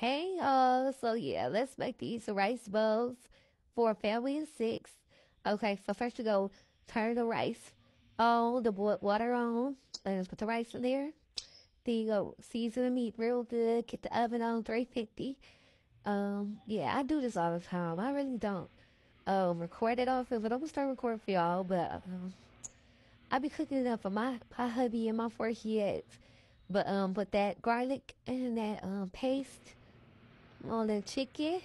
Hey, uh, so yeah, let's make these rice bowls for a family of six. Okay, so first you go turn the rice on, the water on, and put the rice in there. Then you go season the meat real good, get the oven on 350. Um, yeah, I do this all the time. I really don't um record it of it. I'm gonna start recording for y'all, but um, I be cooking it up for my, my hubby and my four kids. But um, put that garlic and that um paste on the chicken.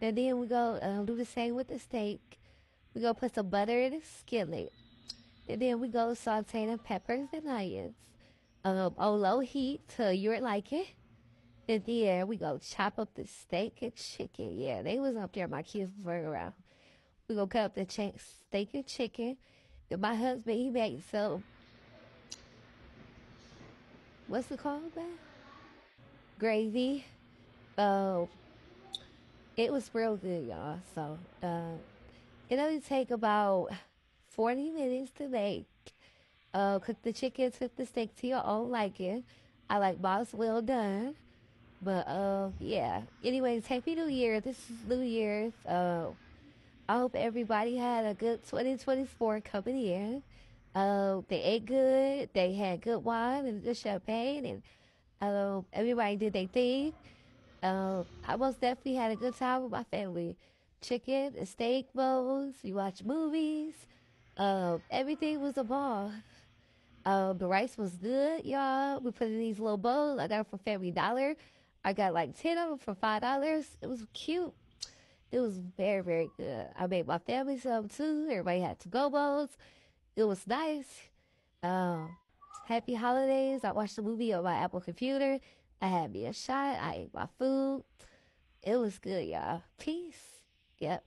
And then we go um, do the same with the steak. We go put some butter in the skillet. And then we go saute the peppers and onions. Um, on low heat till you're like it. And then we go chop up the steak and chicken. Yeah, they was up there. My kids was around. We go cut up the ch- steak and chicken. And my husband, he made some, what's it called, man? Gravy. Oh, it was real good, y'all. So, uh, it only take about 40 minutes to make. Uh, cook the chicken, cook the steak to your own liking. I like boss well done. But, uh, yeah. Anyways, happy New Year. This is New Year's. Uh, I hope everybody had a good 2024 coming in. Uh, they ate good. They had good wine and good champagne. And, uh, everybody did their thing. Uh, I most definitely had a good time with my family. Chicken and steak bowls. We watched movies. Uh, everything was a ball. Uh, the rice was good, y'all. We put in these little bowls. I got it from Family Dollar. I got like 10 of them for $5. It was cute. It was very, very good. I made my family some too. Everybody had to go bowls. It was nice. Um, happy holidays. I watched the movie on my Apple computer. I had me a shot. I ate my food. It was good, y'all. Peace. Yep.